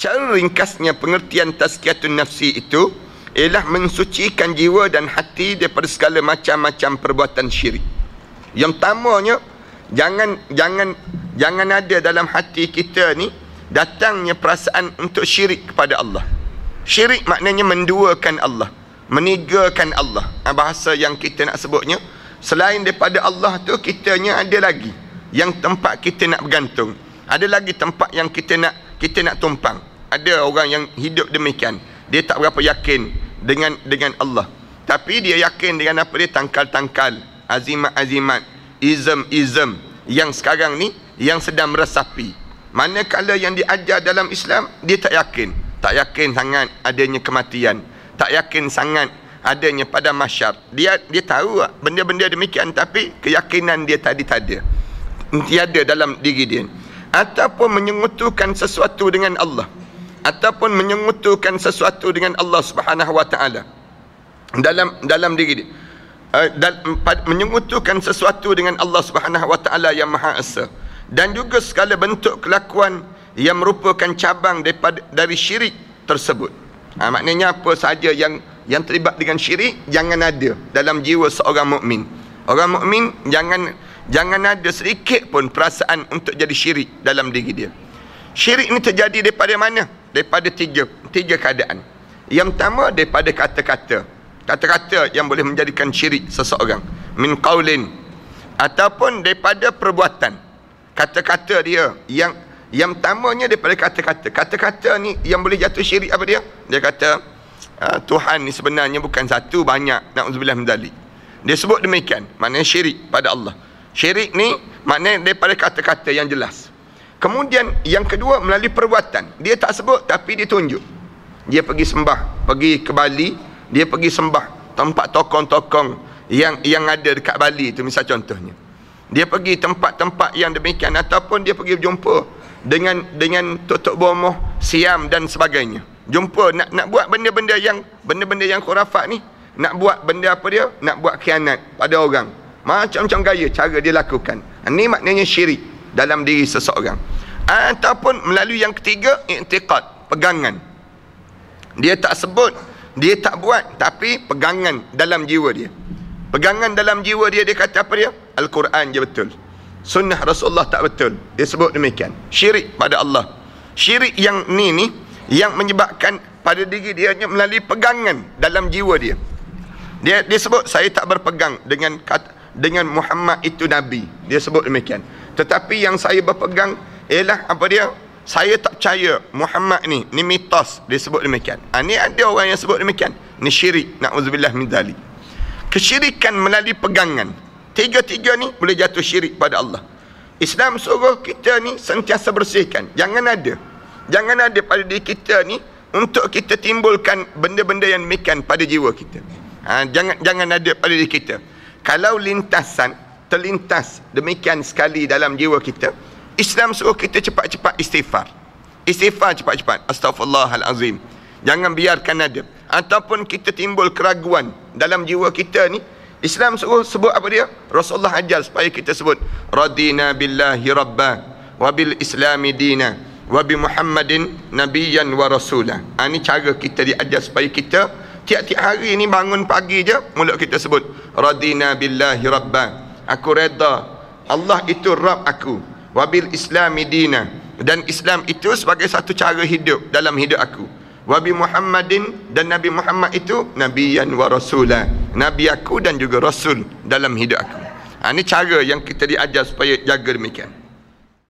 secara ringkasnya pengertian tazkiyatun nafsi itu ialah mensucikan jiwa dan hati daripada segala macam-macam perbuatan syirik. Yang tamanya jangan jangan jangan ada dalam hati kita ni datangnya perasaan untuk syirik kepada Allah. Syirik maknanya menduakan Allah, menigakan Allah. Ha, bahasa yang kita nak sebutnya selain daripada Allah tu kitanya ada lagi yang tempat kita nak bergantung. Ada lagi tempat yang kita nak kita nak tumpang. Ada orang yang hidup demikian. Dia tak berapa yakin dengan dengan Allah. Tapi dia yakin dengan apa dia tangkal-tangkal, azimat-azimat, izm-izm yang sekarang ni yang sedang meresapi. Manakala yang diajar dalam Islam, dia tak yakin. Tak yakin sangat adanya kematian. Tak yakin sangat adanya pada masyar. Dia dia tahu benda-benda demikian tapi keyakinan dia tadi tak ada. Tiada dalam diri dia ataupun menyengutukan sesuatu dengan Allah ataupun menyengutukan sesuatu dengan Allah Subhanahu wa taala dalam dalam diri dia uh, dan menyengutukan sesuatu dengan Allah Subhanahu wa taala yang Maha Esa dan juga segala bentuk kelakuan yang merupakan cabang daripada dari syirik tersebut. Ha, maknanya apa saja yang yang terlibat dengan syirik jangan ada dalam jiwa seorang mukmin. Orang mukmin jangan Jangan ada sedikit pun perasaan untuk jadi syirik dalam diri dia. Syirik ini terjadi daripada mana? Daripada tiga, tiga keadaan. Yang pertama daripada kata-kata. Kata-kata yang boleh menjadikan syirik seseorang. Min qawlin. Ataupun daripada perbuatan. Kata-kata dia yang yang pertamanya daripada kata-kata. Kata-kata ni yang boleh jatuh syirik apa dia? Dia kata, ah, Tuhan ni sebenarnya bukan satu, banyak. Na'udzubillah mendalik. Dia sebut demikian. Maknanya syirik pada Allah. Syirik ni maknanya daripada kata-kata yang jelas. Kemudian yang kedua melalui perbuatan. Dia tak sebut tapi dia tunjuk. Dia pergi sembah, pergi ke Bali, dia pergi sembah tempat tokong-tokong yang yang ada dekat Bali itu misal contohnya. Dia pergi tempat-tempat yang demikian ataupun dia pergi jumpa dengan dengan Tok Bomoh, Siam dan sebagainya. Jumpa nak nak buat benda-benda yang benda-benda yang khurafat ni, nak buat benda apa dia? Nak buat khianat pada orang. Macam-macam gaya cara dia lakukan. Ini maknanya syirik dalam diri seseorang. Ataupun melalui yang ketiga, i'tiqad, pegangan. Dia tak sebut, dia tak buat, tapi pegangan dalam jiwa dia. Pegangan dalam jiwa dia, dia kata apa dia? Al-Quran je betul. Sunnah Rasulullah tak betul. Dia sebut demikian. Syirik pada Allah. Syirik yang ni ni, yang menyebabkan pada diri dia melalui pegangan dalam jiwa dia. Dia dia sebut saya tak berpegang dengan kata dengan Muhammad itu Nabi. Dia sebut demikian. Tetapi yang saya berpegang ialah apa dia? Saya tak percaya Muhammad ni, ni mitos. Dia sebut demikian. Ha, ni ada orang yang sebut demikian. Ni syirik. Na'udzubillah min dhali. Kesyirikan melalui pegangan. Tiga-tiga ni boleh jatuh syirik pada Allah. Islam suruh kita ni sentiasa bersihkan. Jangan ada. Jangan ada pada diri kita ni untuk kita timbulkan benda-benda yang demikian pada jiwa kita. Ha, jangan jangan ada pada diri kita kalau lintasan terlintas demikian sekali dalam jiwa kita Islam suruh kita cepat-cepat istighfar. Istighfar cepat-cepat. Astaghfirullahalazim. Jangan biarkan ada ataupun kita timbul keraguan dalam jiwa kita ni Islam suruh sebut apa dia? Rasulullah ajar supaya kita sebut radina billahi rabba wa bil islami dina wa bi muhammadin nabiyyan wa rasula ha, ini cara kita diajar supaya kita tiap-tiap hari ni bangun pagi je mulut kita sebut radina billahi rabba. Aku reda. Allah itu Rabb aku wabil islami dina. Dan Islam itu sebagai satu cara hidup dalam hidup aku. Wabi Muhammadin dan Nabi Muhammad itu nabiyan wa rasula nabi aku dan juga rasul dalam hidup aku. Ha, ini cara yang kita diajar supaya jaga demikian